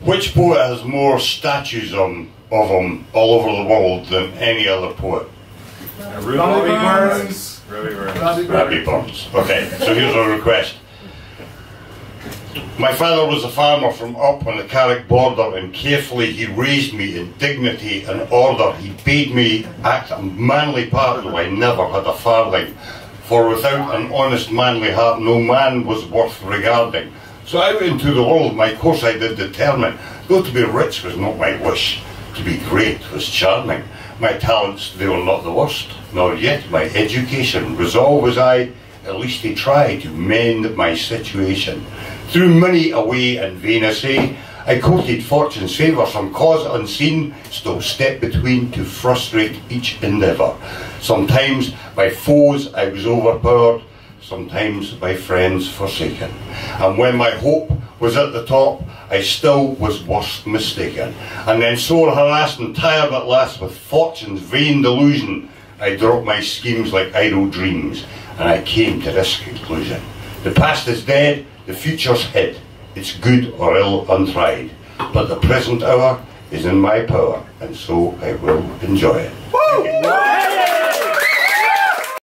Which poet has more statues of, of him all over the world than any other poet? Robbie Burns. Robbie Burns. Robbie Burns. Okay, so here's a request. My father was a farmer from up on the Carrick border, and carefully he raised me in dignity and order. He bade me act a manly part, though I never had a farthing. For without an honest manly heart, no man was worth regarding. So out into the world my course I did determine. Though to be rich was not my wish, to be great was charming. My talents, they were not the worst, nor yet my education. Resolve was I, at least to try to mend my situation. Through many a way and vain essay, eh, I courted fortune's favour, some cause unseen, still stepped between to frustrate each endeavour. Sometimes by foes I was overpowered, sometimes by friends forsaken. And when my hope was at the top, I still was worst mistaken. And then sore harassed and tired at last with fortune's vain delusion, I dropped my schemes like idle dreams, and I came to this conclusion. The past is dead, the future's hid. It's good or ill untried. But the present hour is in my power, and so I will enjoy it.